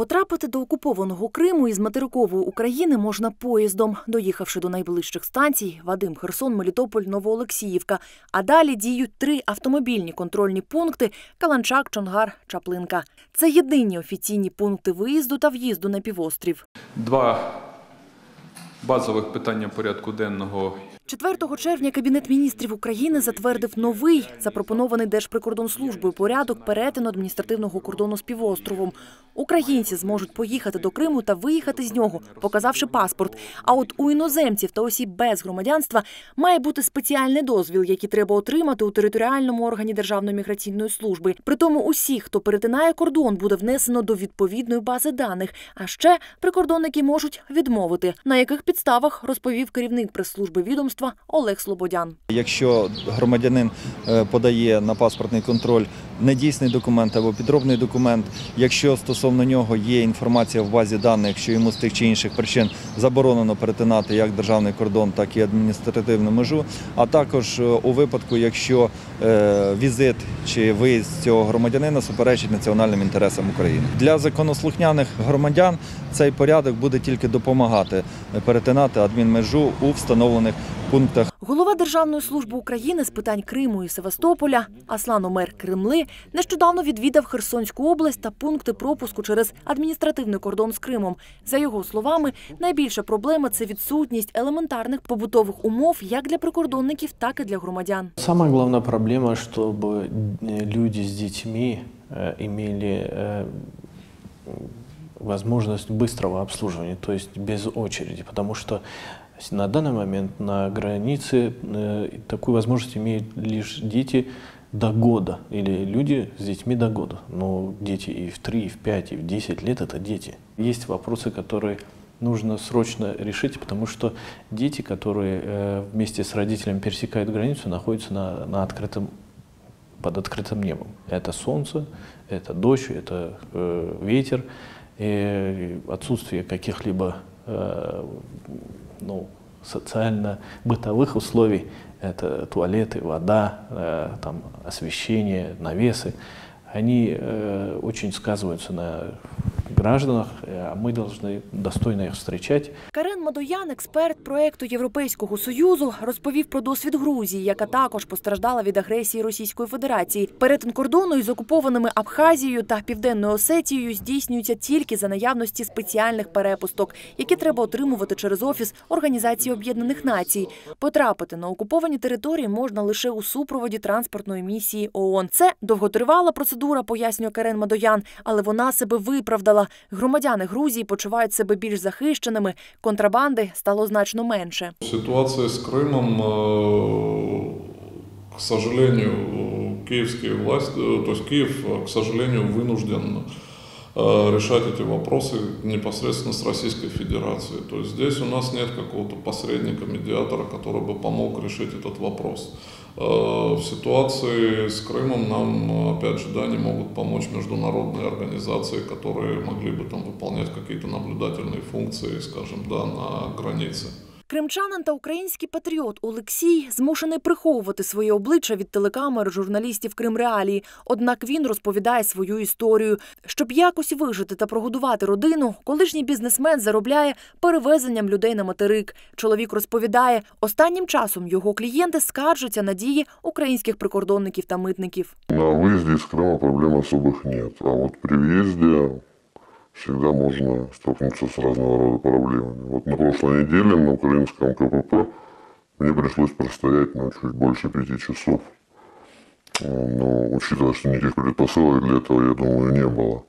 Потрапити до окупованого Криму із материкової України можна поїздом, доїхавши до найближчих станцій Вадим, Херсон, Мелітополь, Новоолексіївка. А далі діють три автомобільні контрольні пункти Каланчак, Чонгар, Чаплинка. Це єдині офіційні пункти виїзду та в'їзду на півострів. Два базових питання порядку денного 4 червня Кабінет міністрів України затвердив новий, запропонований Держприкордонслужбою порядок перетину адміністративного кордону з півостровом. Українці зможуть поїхати до Криму та виїхати з нього, показавши паспорт. А от у іноземців та осіб без громадянства має бути спеціальний дозвіл, який треба отримати у територіальному органі Державної міграційної служби. Притому усіх, хто перетинає кордон, буде внесено до відповідної бази даних. А ще прикордонники можуть відмовити, на яких підставах розповів керівник прес-служби відомства Олег Слободян. Якщо громадянин е, подає на паспортний контроль недійсний документ або підробний документ, якщо стосовно нього є інформація в базі даних, що йому з тих чи інших причин заборонено перетинати як державний кордон, так і адміністративну межу, а також е, у випадку, якщо е, візит чи виїзд цього громадянина суперечить національним інтересам України. Для законослухняних громадян цей порядок буде тільки допомагати перетинати адмінмежу у встановлених пунктах. Голова Державної служби України з питань Криму і Севастополя Аслан Омер Кремли нещодавно відвідав Херсонську область та пункти пропуску через адміністративний кордон з Кримом. За його словами, найбільша проблема це відсутність елементарних побутових умов як для прикордонників, так і для громадян. Самая главная проблема, чтобы э, люди с детьми э, имели э, возможность быстрого обслуживания, то есть без очереди, потому что на данный момент на границе э, такую возможность имеют лишь дети До года или люди с детьми до года. Но дети и в 3, и в 5, и в 10 лет – это дети. Есть вопросы, которые нужно срочно решить, потому что дети, которые э, вместе с родителями пересекают границу, находятся на, на открытом, под открытым небом. Это солнце, это дождь, это э, ветер, и отсутствие каких-либо э, ну, социально-бытовых условий, это туалеты, вода, э, там, освещение, навесы, они э, очень сказываются на гражданах, а мы должны достойно их встречать. Карен Мадоян, експерт проекту Європейського союзу, розповів про досвід Грузії, яка також постраждала від агресії Російської Федерації. Перетин кордону із окупованими Абхазією та Південною Осетією здійснюється тільки за наявності спеціальних перепусток, які треба отримувати через офіс Організації Об'єднаних Націй. Потрапити на окуповані території можна лише у супроводі транспортної місії ООН. Це довготривала процедура, пояснює Карен Мадоян, але вона себе виправдала. Громадяни Грузії почувають себе більш захищеними. Контрабанди стало значно менше. Ситуация с Крымом, э, к сожалению, киевские власти, э, то есть Киев, э, к сожалению, вынужден э, решать эти вопросы непосредственно с Российской Федерацией. То есть здесь у нас нет какого-то посредника, медиатора, который бы помог решить этот вопрос. Э, В ситуации с Крымом нам, опять же, да, не могут помочь международные организации, которые могли бы там выполнять какие-то наблюдательные функции, скажем, да, на границе. Кримчанин та український патріот Олексій змушений приховувати своє обличчя від телекамер журналістів Кримреалії. Однак він розповідає свою історію. Щоб якось вижити та прогодувати родину, колишній бізнесмен заробляє перевезенням людей на материк. Чоловік розповідає, останнім часом його клієнти скаржаться на дії українських прикордонників та митників. На выезде из Крыма проблем особых нет. А вот при въезде всегда можно столкнуться с разного рода проблемами. Вот на прошлой неделе на украинском КПП мне пришлось простоять ну, чуть больше пяти часов. Но учитывая, что никаких предпосылок для этого, я думаю, не было.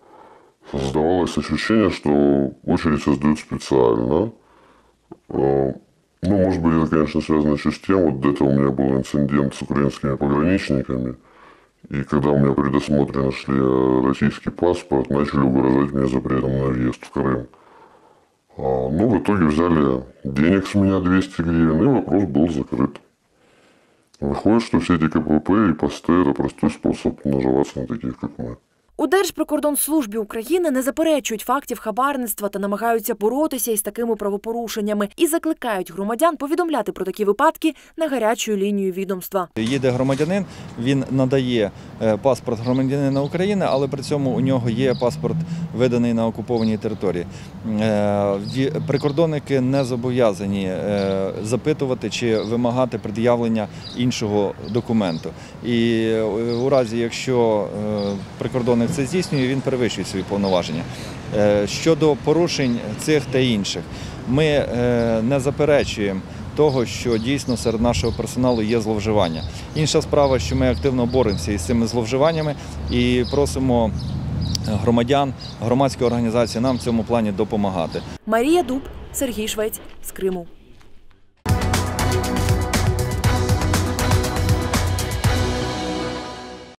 Создавалось ощущение, что очередь создают специально. Э, Ну, может быть, это, конечно, связано еще с тем, вот до этого у меня был инцидент с украинскими пограничниками, и когда у меня нашли э, российский паспорт, начали угрожать мне запретом на въезд в Крым. А, Ну, в итоге взяли денег с меня 200 гривен, и вопрос был закрыт. Выходит, что все эти КПП и посты – это простой способ наживаться на таких, как мы. У Держприкордонслужбі України не заперечують фактів хабарництва та намагаються боротися із такими правопорушеннями і закликають громадян повідомляти про такі випадки на гарячу лінію відомства. Їде громадянин, він надає е, паспорт громадянина України, але при цьому у нього є паспорт, виданий на окупованій території. Е, Прикордонники не зобов'язані е, запитувати чи вимагати пред'явлення іншого документу. І у разі, якщо е, прикордонник це здійснює, він перевищує свої повноваження. Е, Щодо порушень цих та інших, ми е, не заперечуємо того, що дійсно серед нашого персоналу є зловживання. Інша справа, що ми активно боремося із цими зловживаннями і просимо громадян, громадські організації нам в цьому плані допомагати. Марія Дуб, Сергій Швець з Криму.